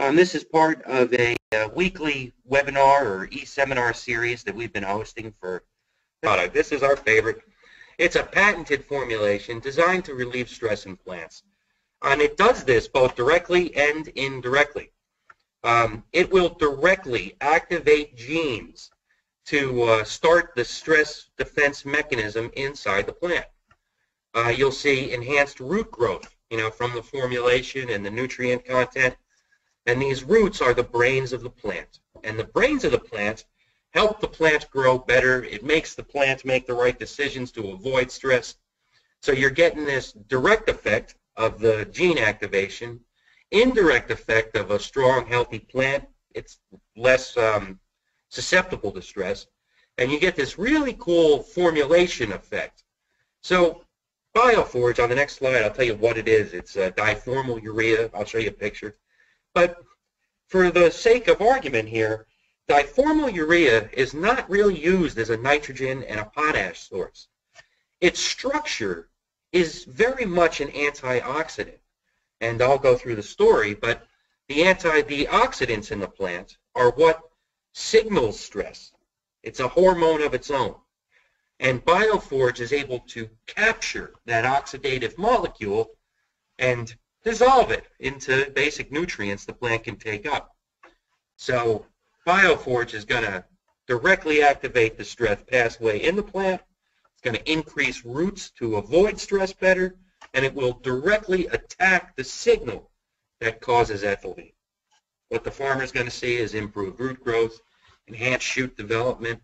Um, this is part of a, a weekly webinar or e-seminar series that we've been hosting for product. This is our favorite. It's a patented formulation designed to relieve stress in plants. And it does this both directly and indirectly. Um, it will directly activate genes to uh, start the stress defense mechanism inside the plant. Uh, you'll see enhanced root growth, you know, from the formulation and the nutrient content. And these roots are the brains of the plant. And the brains of the plant help the plant grow better. It makes the plant make the right decisions to avoid stress. So you're getting this direct effect of the gene activation, indirect effect of a strong, healthy plant. It's less um, susceptible to stress. And you get this really cool formulation effect. So Bioforge, on the next slide, I'll tell you what it is. It's a diformyl urea. I'll show you a picture. But for the sake of argument here, diformyl urea is not really used as a nitrogen and a potash source. Its structure is very much an antioxidant. And I'll go through the story, but the anti the oxidants in the plant are what signals stress. It's a hormone of its own. And Bioforge is able to capture that oxidative molecule and dissolve it into basic nutrients the plant can take up. So Bioforge is going to directly activate the stress pathway in the plant. It's going to increase roots to avoid stress better, and it will directly attack the signal that causes ethylene. What the farmer is going to see is improved root growth, enhanced shoot development,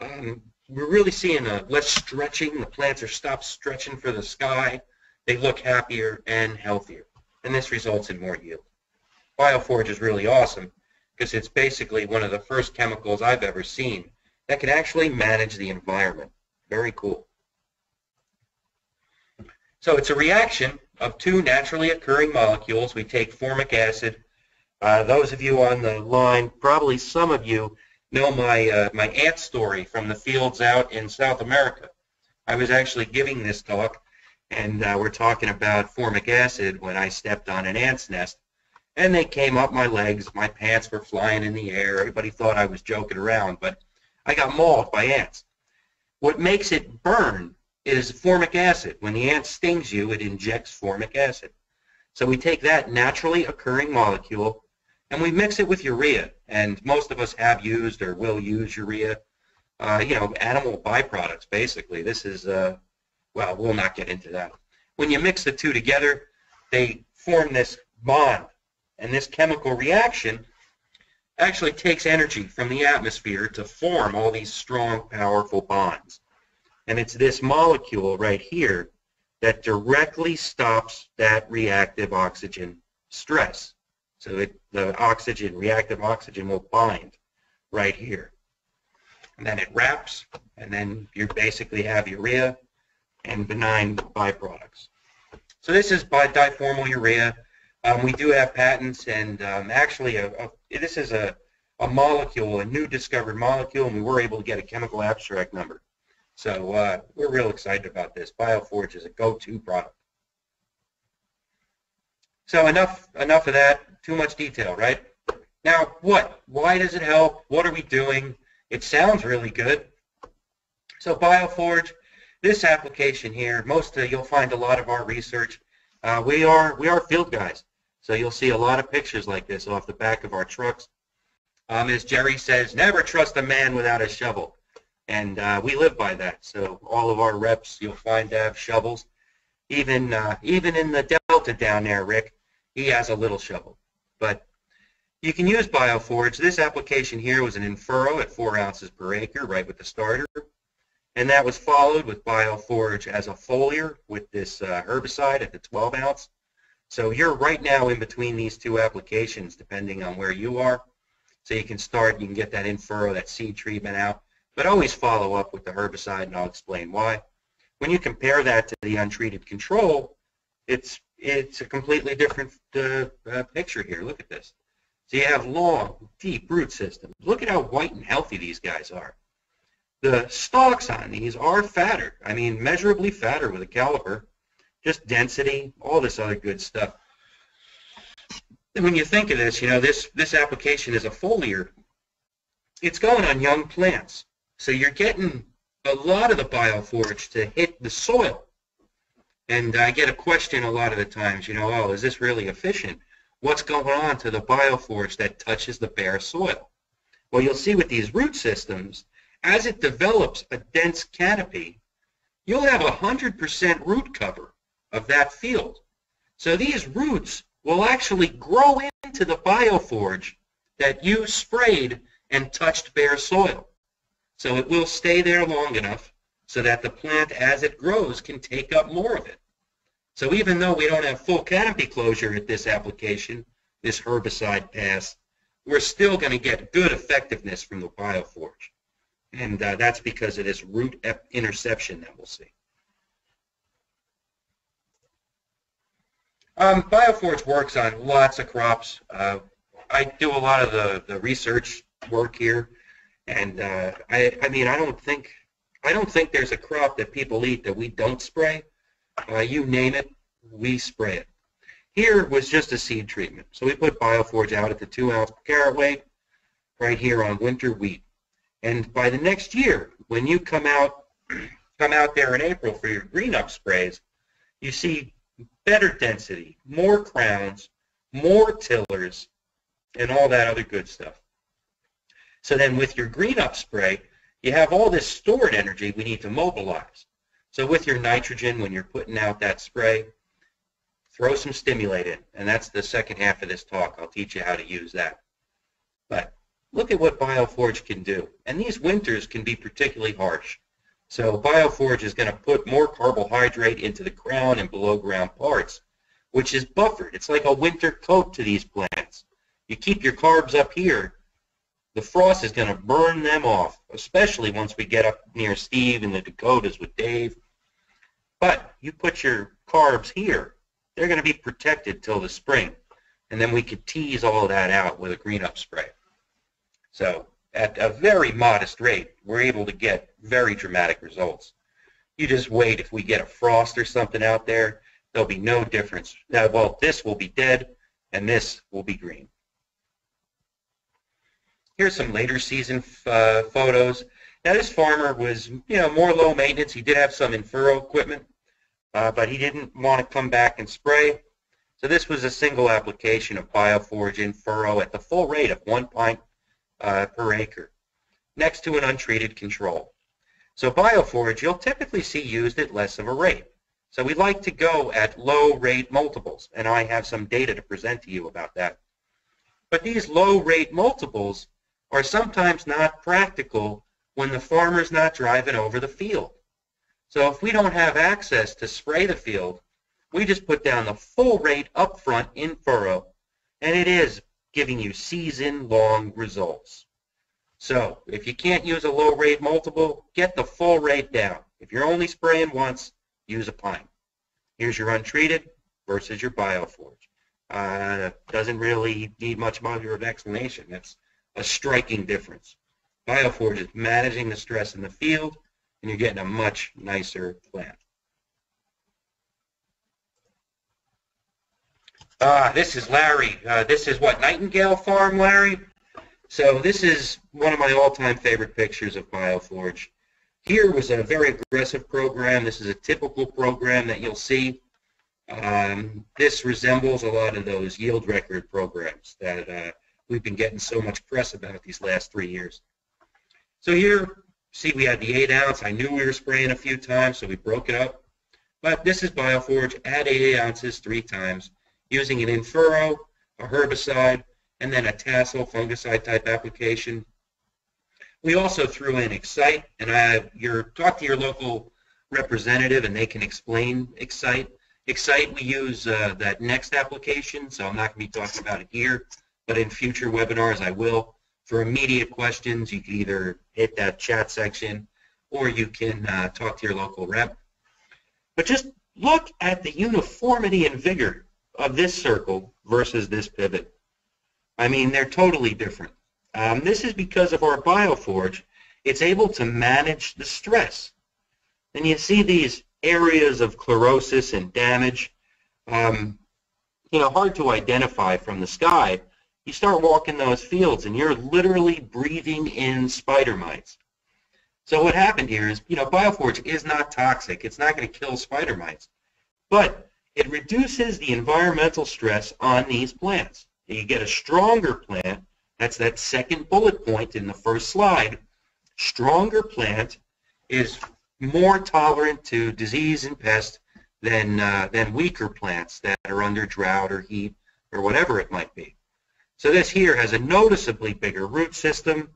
um, we're really seeing a less stretching. The plants are stopped stretching for the sky. They look happier and healthier, and this results in more yield. Bioforge is really awesome because it's basically one of the first chemicals I've ever seen that can actually manage the environment. Very cool. So it's a reaction of two naturally occurring molecules. We take formic acid. Uh, those of you on the line, probably some of you know my uh, my ant story from the fields out in South America. I was actually giving this talk, and uh, we're talking about formic acid when I stepped on an ant's nest, and they came up my legs. My pants were flying in the air. Everybody thought I was joking around, but I got mauled by ants. What makes it burn is formic acid. When the ant stings you, it injects formic acid. So we take that naturally occurring molecule and we mix it with urea. And most of us have used or will use urea. Uh, you know, animal byproducts, basically. This is, uh, well, we'll not get into that. When you mix the two together, they form this bond. And this chemical reaction actually takes energy from the atmosphere to form all these strong, powerful bonds. And it's this molecule right here that directly stops that reactive oxygen stress. So it, the oxygen, reactive oxygen will bind right here. And then it wraps, and then you basically have urea and benign byproducts. So this is by diformyl urea. Um, we do have patents, and um, actually, a, a, this is a, a molecule, a new discovered molecule, and we were able to get a chemical abstract number. So uh, we're real excited about this. Bioforge is a go-to product. So enough, enough of that too much detail, right? Now, what? Why does it help? What are we doing? It sounds really good. So Bioforge, this application here, most of, you'll find a lot of our research. Uh, we are we are field guys, so you'll see a lot of pictures like this off the back of our trucks. Um, as Jerry says, never trust a man without a shovel, and uh, we live by that. So all of our reps, you'll find have shovels. Even uh, even in the Delta down there, Rick, he has a little shovel. But you can use Bioforge. This application here was an In-Furrow at 4 ounces per acre, right with the starter. And that was followed with Bioforge as a foliar with this uh, herbicide at the 12 ounce. So you're right now in between these two applications depending on where you are. So you can start, you can get that in-furrow, that seed treatment out, but always follow up with the herbicide and I'll explain why. When you compare that to the untreated control, it's it's a completely different uh, uh, picture here. Look at this. So you have long, deep root systems. Look at how white and healthy these guys are. The stalks on these are fatter. I mean, measurably fatter with a caliper. Just density, all this other good stuff. when you think of this, you know, this, this application is a foliar. It's going on young plants. So you're getting a lot of the Bioforge to hit the soil. And I get a question a lot of the times, you know, oh, is this really efficient? What's going on to the Bioforge that touches the bare soil? Well, you'll see with these root systems, as it develops a dense canopy, you'll have 100% root cover of that field. So these roots will actually grow into the bioforge that you sprayed and touched bare soil. So it will stay there long enough so that the plant, as it grows, can take up more of it. So even though we don't have full canopy closure at this application, this herbicide pass, we're still going to get good effectiveness from the Bioforge. And uh, that's because of this root interception that we'll see. Um, Bioforge works on lots of crops. Uh, I do a lot of the, the research work here, and uh, I, I mean, I don't think I don't think there's a crop that people eat that we don't spray. Uh, you name it, we spray it. Here was just a seed treatment. So we put Bioforge out at the two ounce per carrot weight right here on winter wheat. And by the next year, when you come out come out there in April for your green up sprays, you see better density, more crowns, more tillers, and all that other good stuff. So then with your green up spray, you have all this stored energy we need to mobilize. So with your nitrogen, when you're putting out that spray, throw some stimulate in. And that's the second half of this talk. I'll teach you how to use that. Look at what Bioforge can do. And these winters can be particularly harsh. So Bioforge is going to put more carbohydrate into the ground and below ground parts, which is buffered. It's like a winter coat to these plants. You keep your carbs up here, the frost is going to burn them off, especially once we get up near Steve in the Dakotas with Dave. But you put your carbs here, they're going to be protected till the spring. And then we could tease all that out with a green up spray. So at a very modest rate, we're able to get very dramatic results. You just wait. If we get a frost or something out there, there'll be no difference. Now, well, this will be dead, and this will be green. Here's some later season uh, photos. Now, this farmer was, you know, more low maintenance. He did have some in-furrow equipment, uh, but he didn't want to come back and spray. So this was a single application of Bioforge in furrow at the full rate of one pint uh, per acre, next to an untreated control. So Bioforge you'll typically see used at less of a rate. So we like to go at low rate multiples, and I have some data to present to you about that. But these low rate multiples are sometimes not practical when the farmer's not driving over the field. So if we don't have access to spray the field, we just put down the full rate up front in furrow, and it is giving you season-long results. So if you can't use a low rate multiple, get the full rate down. If you're only spraying once, use a pint. Here's your untreated versus your bioforge. Uh, doesn't really need much more of explanation. That's a striking difference. Bioforge is managing the stress in the field, and you're getting a much nicer plant. Ah, this is Larry. Uh, this is what, Nightingale Farm, Larry? So this is one of my all-time favorite pictures of Bioforge. Here was a very aggressive program. This is a typical program that you'll see. Um, this resembles a lot of those yield record programs that uh, we've been getting so much press about these last three years. So here, see we had the 8 ounce. I knew we were spraying a few times, so we broke it up. But this is Bioforge at 8 ounces three times using an in-furrow, a herbicide, and then a tassel fungicide type application. We also threw in X-Cyte, and I your talk to your local representative, and they can explain X-Cyte. X-Cyte, we use uh, that next application, so I'm not going to be talking about it here, but in future webinars I will. For immediate questions, you can either hit that chat section, or you can uh, talk to your local rep. But just look at the uniformity and vigor of this circle versus this pivot. I mean, they're totally different. Um, this is because of our bioforge. It's able to manage the stress. And you see these areas of chlorosis and damage. Um, you know, hard to identify from the sky, you start walking those fields and you're literally breathing in spider mites. So what happened here is, you know, Bioforge is not toxic. It's not going to kill spider mites. But it reduces the environmental stress on these plants. You get a stronger plant. That's that second bullet point in the first slide. Stronger plant is more tolerant to disease and pest than, uh, than weaker plants that are under drought or heat or whatever it might be. So this here has a noticeably bigger root system.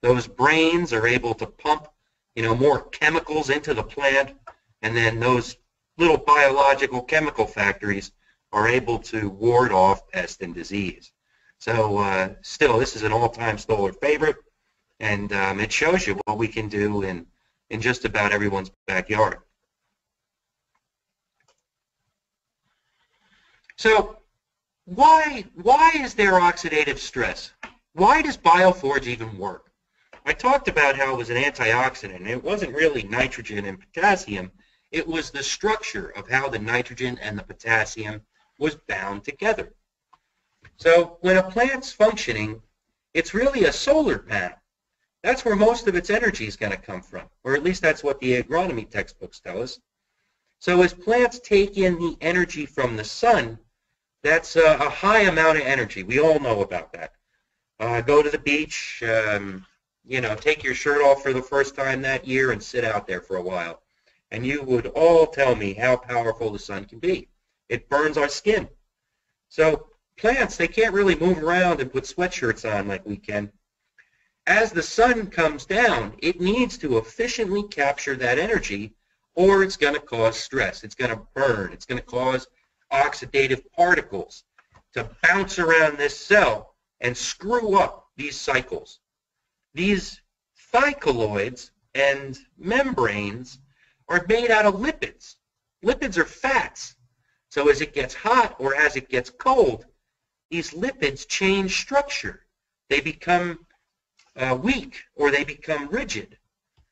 Those brains are able to pump, you know, more chemicals into the plant, and then those little biological chemical factories are able to ward off pest and disease. So uh, still, this is an all-time Stoller favorite, and um, it shows you what we can do in, in just about everyone's backyard. So why, why is there oxidative stress? Why does Bioforge even work? I talked about how it was an antioxidant. And it wasn't really nitrogen and potassium. It was the structure of how the nitrogen and the potassium was bound together. So when a plant's functioning, it's really a solar panel. That's where most of its energy is going to come from, or at least that's what the agronomy textbooks tell us. So as plants take in the energy from the sun, that's a, a high amount of energy. We all know about that. Uh, go to the beach, um, you know, take your shirt off for the first time that year and sit out there for a while and you would all tell me how powerful the sun can be. It burns our skin. So plants, they can't really move around and put sweatshirts on like we can. As the sun comes down, it needs to efficiently capture that energy or it's going to cause stress. It's going to burn. It's going to cause oxidative particles to bounce around this cell and screw up these cycles. These thylakoids and membranes are made out of lipids. Lipids are fats. So as it gets hot or as it gets cold, these lipids change structure. They become uh, weak or they become rigid.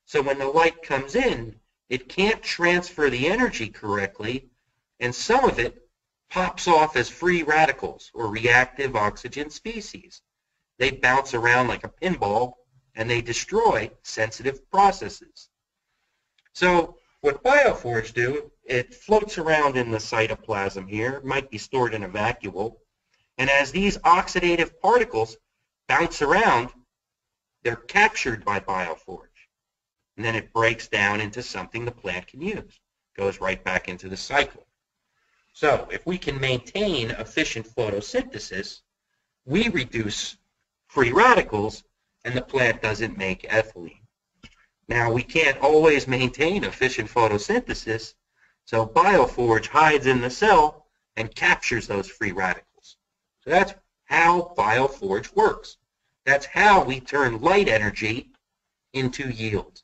So when the light comes in, it can't transfer the energy correctly, and some of it pops off as free radicals or reactive oxygen species. They bounce around like a pinball and they destroy sensitive processes. So what Bioforge do, it floats around in the cytoplasm here, might be stored in a vacuole, and as these oxidative particles bounce around, they're captured by Bioforge. And then it breaks down into something the plant can use. Goes right back into the cycle. So if we can maintain efficient photosynthesis, we reduce free radicals and the plant doesn't make ethylene. Now, we can't always maintain efficient photosynthesis, so Bioforge hides in the cell and captures those free radicals. So that's how Bioforge works. That's how we turn light energy into yield.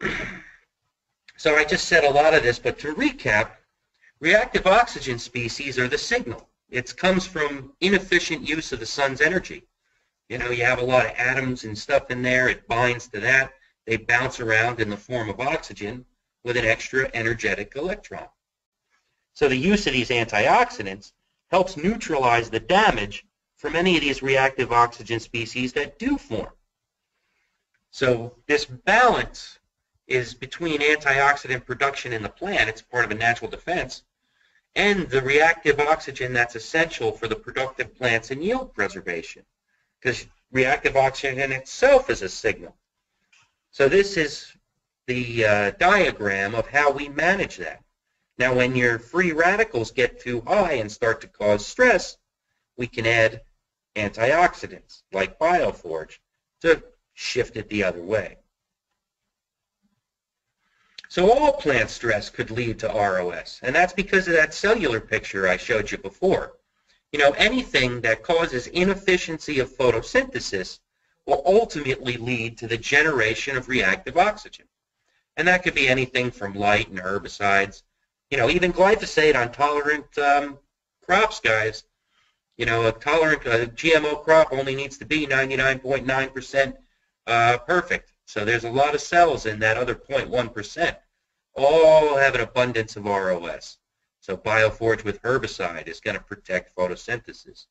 so I just said a lot of this, but to recap, reactive oxygen species are the signal. It comes from inefficient use of the sun's energy. You know, you have a lot of atoms and stuff in there. It binds to that. They bounce around in the form of oxygen with an extra energetic electron. So the use of these antioxidants helps neutralize the damage from any of these reactive oxygen species that do form. So this balance is between antioxidant production in the plant, it's part of a natural defense, and the reactive oxygen that's essential for the productive plants and yield preservation because reactive oxygen itself is a signal. So this is the uh, diagram of how we manage that. Now when your free radicals get too high and start to cause stress, we can add antioxidants like Bioforge to shift it the other way. So all plant stress could lead to ROS, and that's because of that cellular picture I showed you before. You know, anything that causes inefficiency of photosynthesis will ultimately lead to the generation of reactive oxygen. And that could be anything from light and herbicides. You know, even glyphosate on tolerant um, crops, guys. You know, a tolerant a GMO crop only needs to be 99.9% uh, perfect. So there's a lot of cells in that other 0.1%. All have an abundance of ROS. So Bioforge with herbicide is going to protect photosynthesis.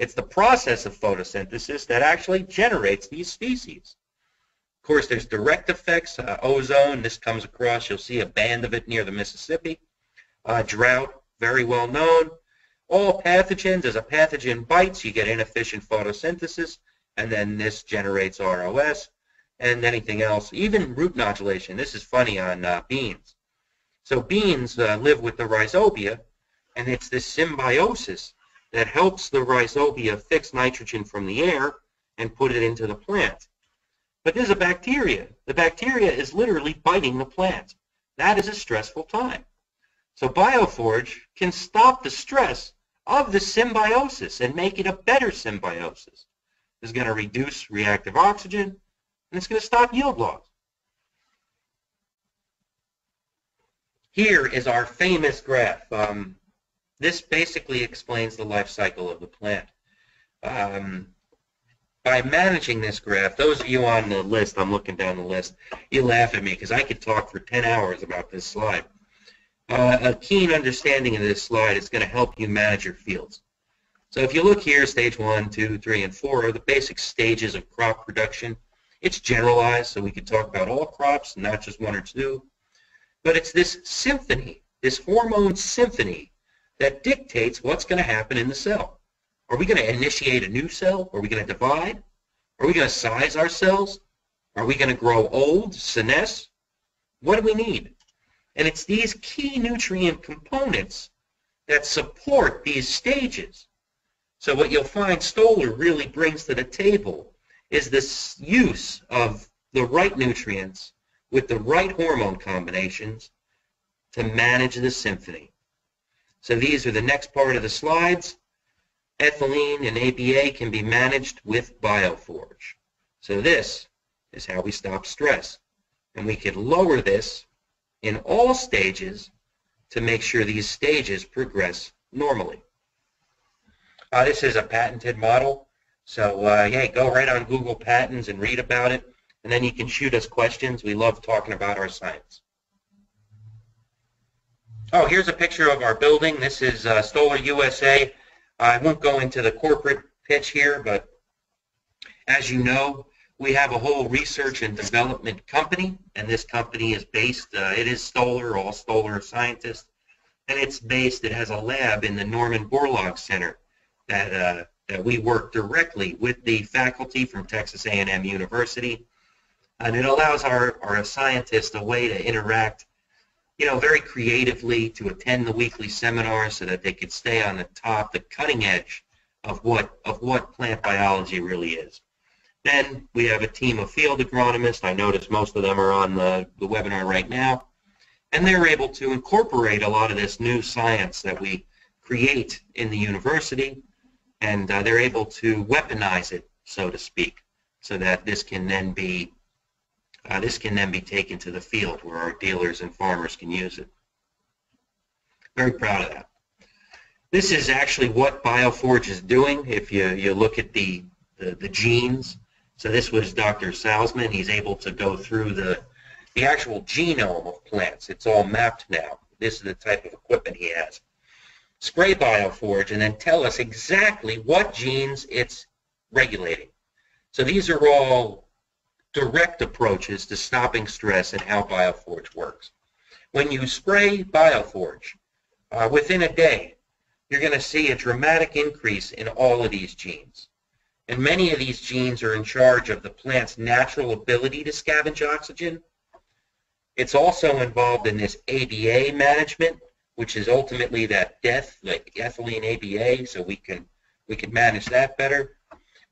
It's the process of photosynthesis that actually generates these species. Of course, there's direct effects. Uh, ozone, this comes across. You'll see a band of it near the Mississippi. Uh, drought, very well known. All pathogens, as a pathogen bites, you get inefficient photosynthesis, and then this generates ROS and anything else. Even root nodulation. This is funny on uh, beans. So beans uh, live with the rhizobia, and it's this symbiosis that helps the rhizobia fix nitrogen from the air and put it into the plant. But there's a bacteria. The bacteria is literally biting the plant. That is a stressful time. So Bioforge can stop the stress of the symbiosis and make it a better symbiosis. It's going to reduce reactive oxygen, and it's going to stop yield loss. Here is our famous graph. Um, this basically explains the life cycle of the plant. Um, by managing this graph, those of you on the list, I'm looking down the list, you laugh at me because I could talk for 10 hours about this slide. Uh, a keen understanding of this slide is going to help you manage your fields. So if you look here, stage one, two, three, and four are the basic stages of crop production. It's generalized, so we could talk about all crops, not just one or two. But it's this symphony, this hormone symphony, that dictates what's going to happen in the cell. Are we going to initiate a new cell? Are we going to divide? Are we going to size our cells? Are we going to grow old, senesce? What do we need? And it's these key nutrient components that support these stages. So what you'll find Stoller really brings to the table is this use of the right nutrients with the right hormone combinations to manage the symphony. So these are the next part of the slides. Ethylene and ABA can be managed with Bioforge. So this is how we stop stress. And we can lower this in all stages to make sure these stages progress normally. Uh, this is a patented model. So, uh, hey, go right on Google Patents and read about it and then you can shoot us questions. We love talking about our science. Oh, here's a picture of our building. This is uh, Stoller USA. I won't go into the corporate pitch here, but as you know, we have a whole research and development company, and this company is based, uh, it is Stoller, all Stoller scientists, and it's based, it has a lab in the Norman Borlaug Center that, uh, that we work directly with the faculty from Texas A&M University and it allows our, our scientists a way to interact, you know, very creatively to attend the weekly seminars so that they could stay on the top, the cutting edge of what, of what plant biology really is. Then we have a team of field agronomists. I notice most of them are on the, the webinar right now. And they're able to incorporate a lot of this new science that we create in the university, and uh, they're able to weaponize it, so to speak, so that this can then be uh, this can then be taken to the field where our dealers and farmers can use it. Very proud of that. This is actually what Bioforge is doing if you, you look at the, the, the genes. So this was Dr. Salzman. He's able to go through the, the actual genome of plants. It's all mapped now. This is the type of equipment he has. Spray Bioforge and then tell us exactly what genes it's regulating. So these are all direct approaches to stopping stress and how Bioforge works. When you spray Bioforge, uh, within a day, you're going to see a dramatic increase in all of these genes. And many of these genes are in charge of the plant's natural ability to scavenge oxygen. It's also involved in this ABA management, which is ultimately that death, like ethylene ABA, so we can, we can manage that better.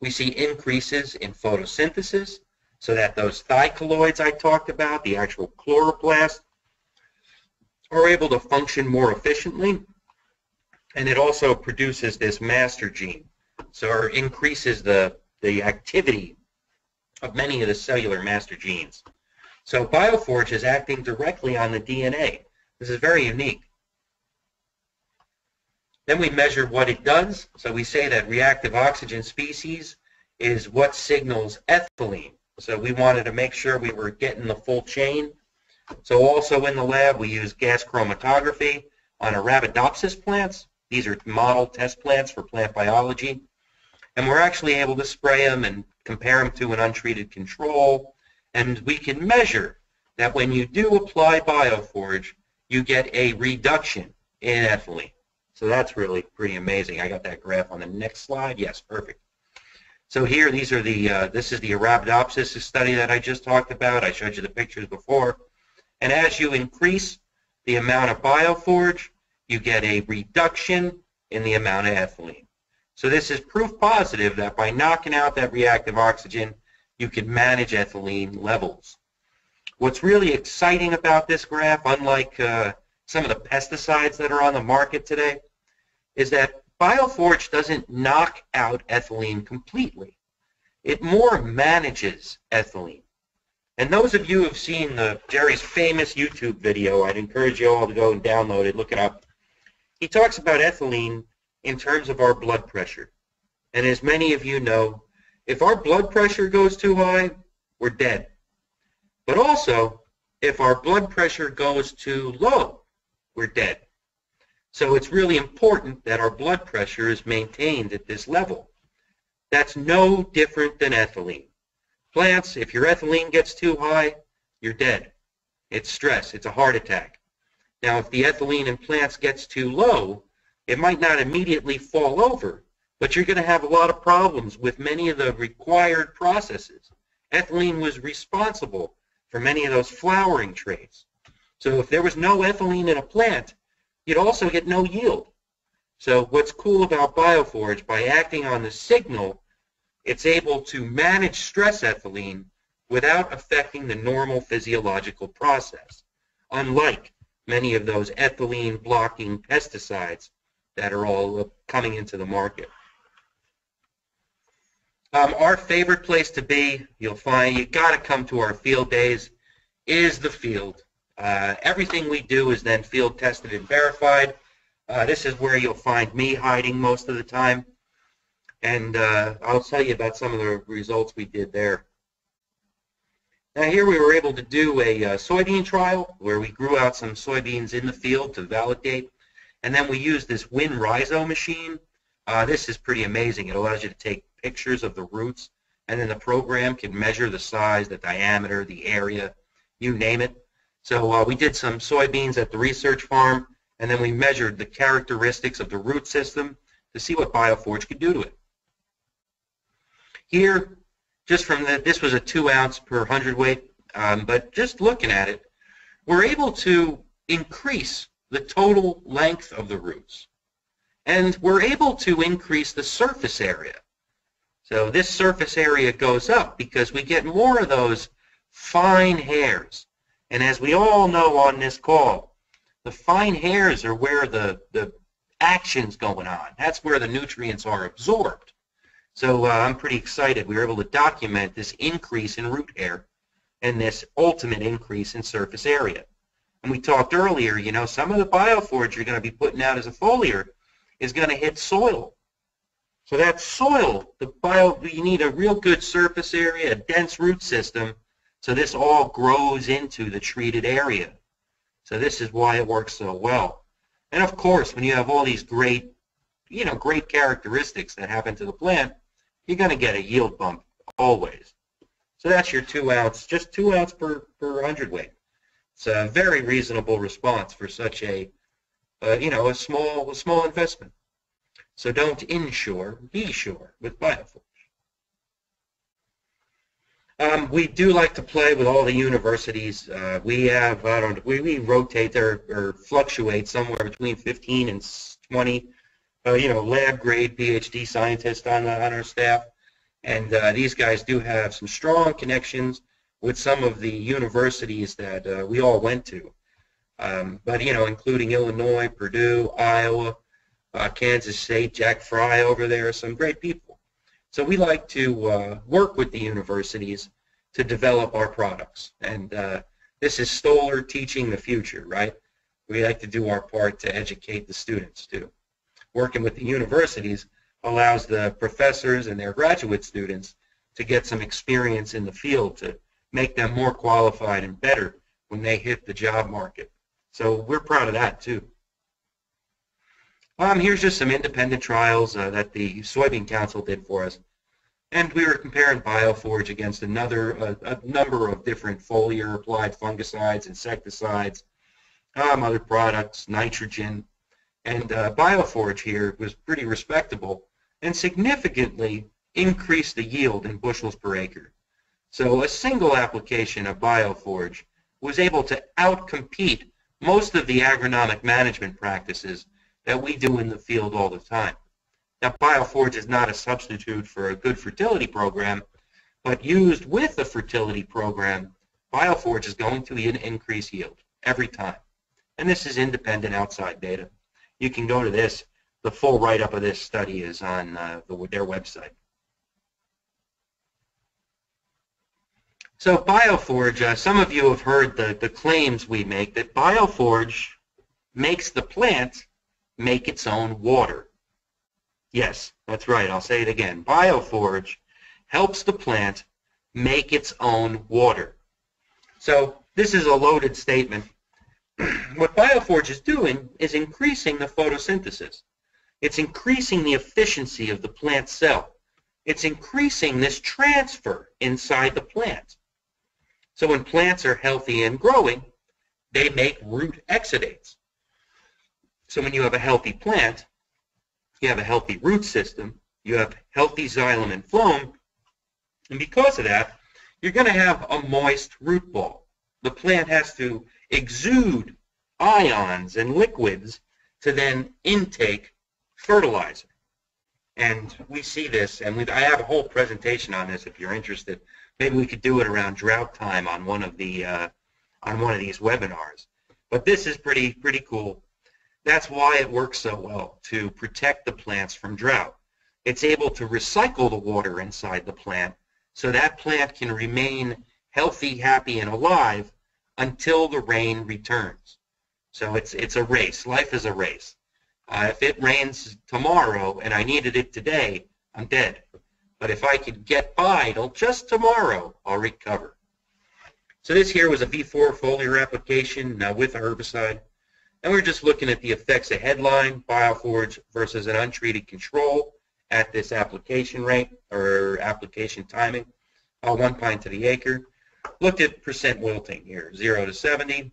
We see increases in photosynthesis, so that those thylakoids I talked about, the actual chloroplast, are able to function more efficiently. And it also produces this master gene, so it increases the, the activity of many of the cellular master genes. So Bioforge is acting directly on the DNA. This is very unique. Then we measure what it does. So we say that reactive oxygen species is what signals ethylene. So we wanted to make sure we were getting the full chain. So also in the lab, we use gas chromatography. on Arabidopsis plants. These are model test plants for plant biology. And we're actually able to spray them and compare them to an untreated control. And we can measure that when you do apply Bioforge, you get a reduction in ethylene. So that's really pretty amazing. I got that graph on the next slide. Yes, perfect. So here, these are the, uh, this is the Arabidopsis study that I just talked about. I showed you the pictures before. And as you increase the amount of Bioforge, you get a reduction in the amount of ethylene. So this is proof positive that by knocking out that reactive oxygen, you can manage ethylene levels. What's really exciting about this graph, unlike uh, some of the pesticides that are on the market today, is that Bioforge doesn't knock out ethylene completely. It more manages ethylene. And those of you who have seen the, Jerry's famous YouTube video, I'd encourage you all to go and download it, look it up. He talks about ethylene in terms of our blood pressure. And as many of you know, if our blood pressure goes too high, we're dead. But also, if our blood pressure goes too low, we're dead. So it's really important that our blood pressure is maintained at this level. That's no different than ethylene. Plants, if your ethylene gets too high, you're dead. It's stress. It's a heart attack. Now, if the ethylene in plants gets too low, it might not immediately fall over, but you're going to have a lot of problems with many of the required processes. Ethylene was responsible for many of those flowering traits. So if there was no ethylene in a plant, you'd also get no yield. So what's cool about Bioforge, by acting on the signal, it's able to manage stress ethylene without affecting the normal physiological process, unlike many of those ethylene blocking pesticides that are all coming into the market. Um, our favorite place to be, you'll find, you got to come to our field days, is the field. Uh, everything we do is then field tested and verified. Uh, this is where you'll find me hiding most of the time. And uh, I'll tell you about some of the results we did there. Now here we were able to do a uh, soybean trial where we grew out some soybeans in the field to validate. And then we used this WinRhizo machine. Uh, this is pretty amazing. It allows you to take pictures of the roots, and then the program can measure the size, the diameter, the area, you name it. So uh, we did some soybeans at the research farm, and then we measured the characteristics of the root system to see what Bioforge could do to it. Here, just from this was a two ounce per hundredweight, um, but just looking at it, we're able to increase the total length of the roots. And we're able to increase the surface area. So this surface area goes up because we get more of those fine hairs. And as we all know on this call, the fine hairs are where the, the action's going on. That's where the nutrients are absorbed. So uh, I'm pretty excited. We were able to document this increase in root hair and this ultimate increase in surface area. And we talked earlier, you know, some of the bioforge you're going to be putting out as a foliar is going to hit soil. So that soil, the bio, you need a real good surface area, a dense root system, so this all grows into the treated area. So this is why it works so well. And of course, when you have all these great, you know, great characteristics that happen to the plant, you're going to get a yield bump always. So that's your two ounce, just two ounce per, per hundredweight. It's a very reasonable response for such a, uh, you know, a small, a small investment. So don't insure, be sure with Bioforge. Um, we do like to play with all the universities. Uh, we have, I don't we, rotate or, fluctuate somewhere between 15 and 20, uh, you know, lab grade PhD scientists on, on our staff. And uh, these guys do have some strong connections with some of the universities that uh, we all went to. Um, but, you know, including Illinois, Purdue, Iowa, uh, Kansas State, Jack Fry over there, some great people. So we like to uh, work with the universities to develop our products. And uh, this is Stoller teaching the future, right? We like to do our part to educate the students too. Working with the universities allows the professors and their graduate students to get some experience in the field to make them more qualified and better when they hit the job market. So we're proud of that too. Um, here's just some independent trials uh, that the Soybean Council did for us. And we were comparing Bioforge against another uh, a number of different foliar applied fungicides, insecticides, um, other products, nitrogen. And uh, Bioforge here was pretty respectable and significantly increased the yield in bushels per acre. So a single application of Bioforge was able to outcompete most of the agronomic management practices that we do in the field all the time. Now, Bioforge is not a substitute for a good fertility program, but used with a fertility program, Bioforge is going to increase yield every time. And this is independent outside data. You can go to this. The full write-up of this study is on uh, the, their website. So Bioforge, uh, some of you have heard the, the claims we make that Bioforge makes the plant make its own water. Yes, that's right. I'll say it again. Bioforge helps the plant make its own water. So this is a loaded statement. what Bioforge is doing is increasing the photosynthesis. It's increasing the efficiency of the plant cell. It's increasing this transfer inside the plant. So when plants are healthy and growing, they make root exudates. So when you have a healthy plant, you have a healthy root system, you have healthy xylem and phloem, and because of that, you're going to have a moist root ball. The plant has to exude ions and liquids to then intake fertilizer. And we see this, and I have a whole presentation on this if you're interested. Maybe we could do it around drought time on one of the uh, on one of these webinars. But this is pretty pretty cool. That's why it works so well to protect the plants from drought. It's able to recycle the water inside the plant so that plant can remain healthy, happy, and alive until the rain returns. So it's it's a race. Life is a race. Uh, if it rains tomorrow and I needed it today, I'm dead. But if I could get by till just tomorrow, I'll recover. So this here was a V4 foliar application uh, with a herbicide. And we're just looking at the effects of headline, Bioforge versus an untreated control at this application rate or application timing, uh, one pint to the acre. Looked at percent wilting here, 0 to 70.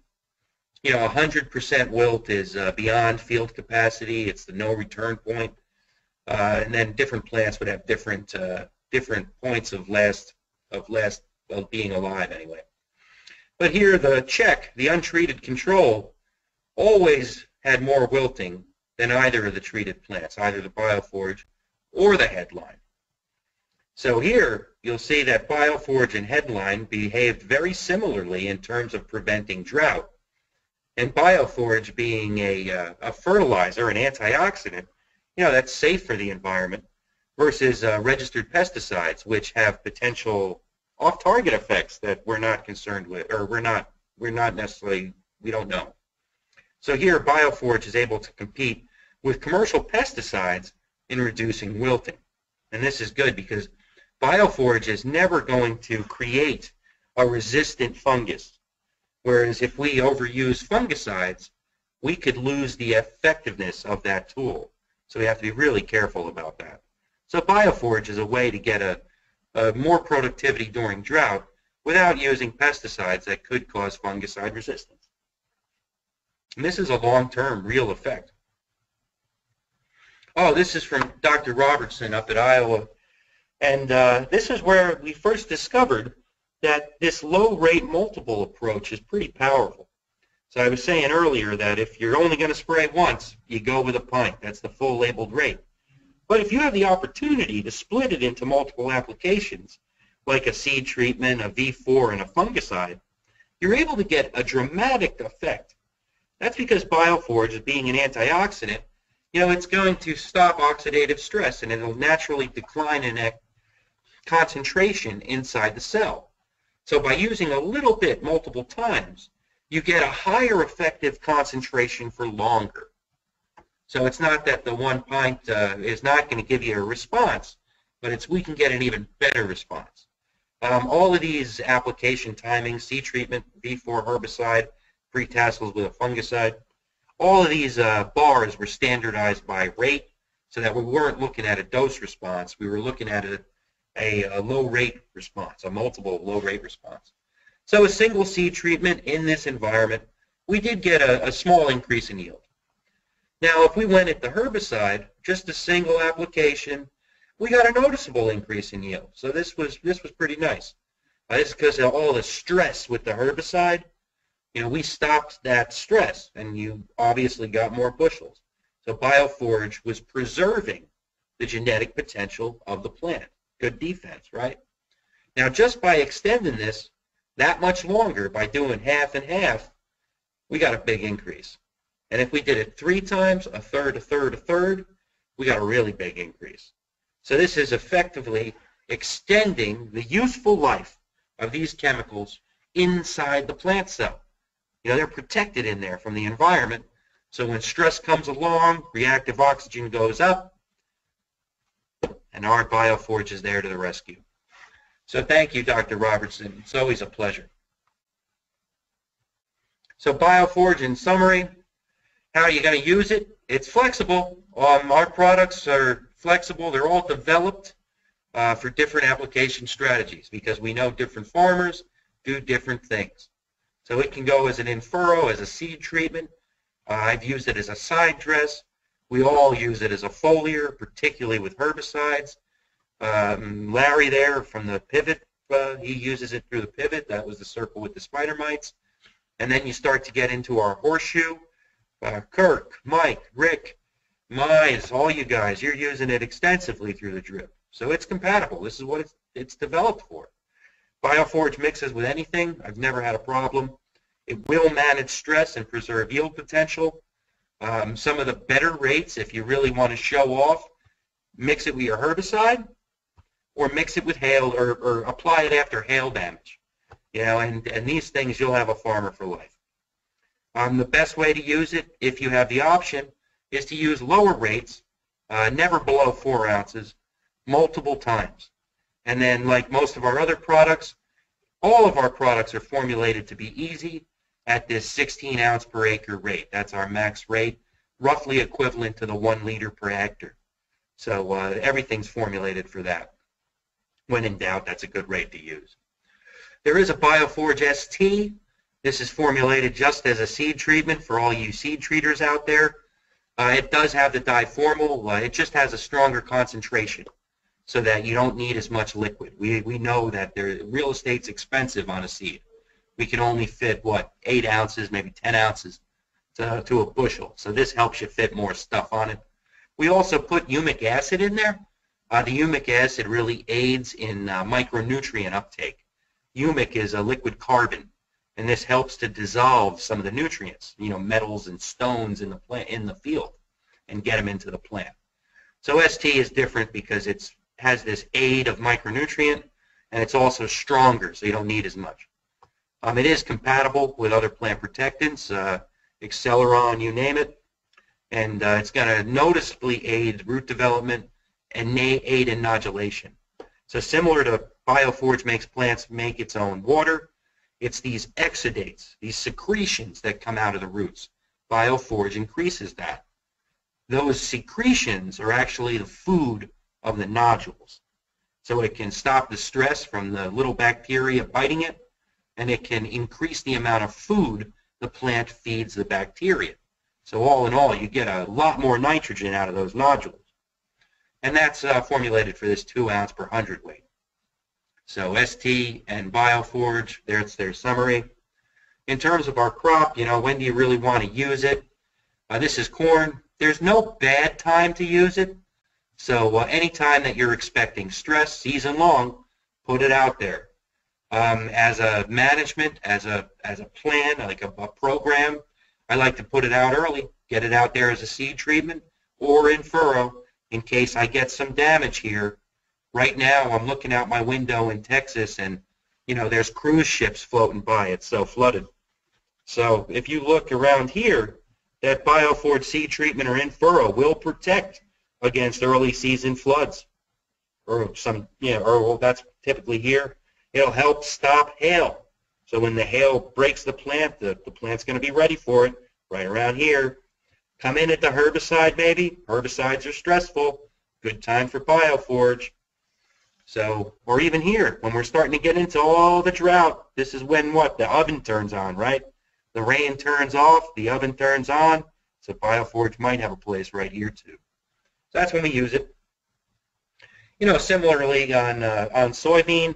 You know, 100% wilt is uh, beyond field capacity. It's the no return point. Uh, and then different plants would have different uh, different points of last of last being alive anyway. But here the check, the untreated control, always had more wilting than either of the treated plants, either the Bioforge or the headline. So here you'll see that Bioforge and headline behaved very similarly in terms of preventing drought. And Bioforge being a, uh, a fertilizer, an antioxidant, you know, that's safe for the environment versus uh, registered pesticides, which have potential off-target effects that we're not concerned with, or we're not, we're not necessarily, we don't know. So here, Bioforge is able to compete with commercial pesticides in reducing wilting. And this is good because Bioforge is never going to create a resistant fungus. Whereas if we overuse fungicides, we could lose the effectiveness of that tool. So we have to be really careful about that. So Bioforge is a way to get a, a more productivity during drought without using pesticides that could cause fungicide resistance. And this is a long-term real effect. Oh, this is from Dr. Robertson up at Iowa. And uh, this is where we first discovered that this low-rate multiple approach is pretty powerful. So I was saying earlier that if you're only going to spray once, you go with a pint. That's the full labeled rate. But if you have the opportunity to split it into multiple applications, like a seed treatment, a V4, and a fungicide, you're able to get a dramatic effect. That's because Bioforge, is being an antioxidant, you know, it's going to stop oxidative stress and it'll naturally decline in concentration inside the cell. So by using a little bit multiple times, you get a higher effective concentration for longer. So it's not that the one pint uh, is not going to give you a response, but it's we can get an even better response. Um, all of these application timings, seed treatment, V4 herbicide, pre-tassels with a fungicide, all of these uh, bars were standardized by rate so that we weren't looking at a dose response. We were looking at a, a, a low rate response, a multiple low rate response. So a single seed treatment in this environment, we did get a, a small increase in yield. Now, if we went at the herbicide, just a single application, we got a noticeable increase in yield. So this was this was pretty nice. Uh, this is because of all the stress with the herbicide. You know, we stopped that stress, and you obviously got more bushels. So Bioforge was preserving the genetic potential of the plant. Good defense, right? Now, just by extending this that much longer, by doing half and half, we got a big increase. And if we did it three times, a third, a third, a third, we got a really big increase. So this is effectively extending the useful life of these chemicals inside the plant cell. You know, they're protected in there from the environment. So when stress comes along, reactive oxygen goes up, and our Bioforge is there to the rescue. So thank you, Dr. Robertson. It's always a pleasure. So Bioforge in summary, how are you going to use it? It's flexible. Um, our products are flexible. They're all developed uh, for different application strategies because we know different farmers do different things. So it can go as an in-furrow, as a seed treatment. Uh, I've used it as a side dress. We all use it as a foliar, particularly with herbicides. Um, Larry there from the pivot, uh, he uses it through the pivot. That was the circle with the spider mites. And then you start to get into our horseshoe uh, Kirk, Mike, Rick, Mize, all you guys, you're using it extensively through the drip. So it's compatible. This is what it's, it's developed for. Bioforge mixes with anything. I've never had a problem. It will manage stress and preserve yield potential. Um, some of the better rates, if you really want to show off, mix it with your herbicide or mix it with hail or, or apply it after hail damage. You know, and, and these things you'll have a farmer for life. Um, the best way to use it, if you have the option, is to use lower rates, uh, never below 4 ounces, multiple times. And then, like most of our other products, all of our products are formulated to be easy at this 16 ounce per acre rate. That's our max rate, roughly equivalent to the 1 liter per hectare. So uh, everything's formulated for that. When in doubt, that's a good rate to use. There is a Bioforge ST this is formulated just as a seed treatment for all you seed treaters out there. Uh, it does have the diformyl. Uh, it just has a stronger concentration so that you don't need as much liquid. We, we know that there, real estate's expensive on a seed. We can only fit, what, 8 ounces, maybe 10 ounces to, to a bushel. So this helps you fit more stuff on it. We also put humic acid in there. Uh, the humic acid really aids in uh, micronutrient uptake. Humic is a liquid carbon and this helps to dissolve some of the nutrients, you know, metals and stones in the plant in the field, and get them into the plant. So ST is different because it has this aid of micronutrient, and it's also stronger, so you don't need as much. Um, it is compatible with other plant protectants, uh, Acceleron, you name it, and uh, it's going to noticeably aid root development and aid in nodulation. So similar to Bioforge makes plants make its own water, it's these exudates, these secretions that come out of the roots. Bioforge increases that. Those secretions are actually the food of the nodules. So it can stop the stress from the little bacteria biting it, and it can increase the amount of food the plant feeds the bacteria. So all in all, you get a lot more nitrogen out of those nodules. And that's uh, formulated for this 2 ounce per hundredweight. So ST and Bioforge, there's their summary. In terms of our crop, you know, when do you really want to use it? Uh, this is corn. There's no bad time to use it. So uh, anytime that you're expecting stress, season long, put it out there. Um, as a management, as a as a plan, like a, a program, I like to put it out early, get it out there as a seed treatment or in furrow in case I get some damage here. Right now I'm looking out my window in Texas and you know there's cruise ships floating by. It's so flooded. So if you look around here that bioforge seed treatment or in furrow will protect against early season floods or some you know or well, that's typically here it'll help stop hail so when the hail breaks the plant the, the plant's going to be ready for it right around here Come in at the herbicide maybe. Herbicides are stressful. Good time for Bioforge. So, or even here, when we're starting to get into all the drought, this is when what? The oven turns on, right? The rain turns off, the oven turns on, so Bioforge might have a place right here too. That's when we use it. You know, similarly on uh, on soybean,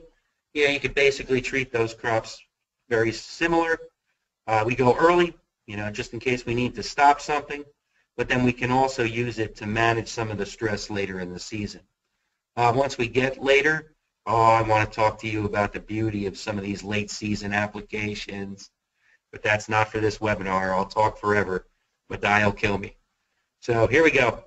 yeah, you could basically treat those crops very similar. Uh, we go early, you know, just in case we need to stop something, but then we can also use it to manage some of the stress later in the season. Uh, once we get later, oh, I want to talk to you about the beauty of some of these late season applications, but that's not for this webinar. I'll talk forever, but that'll kill me. So here we go.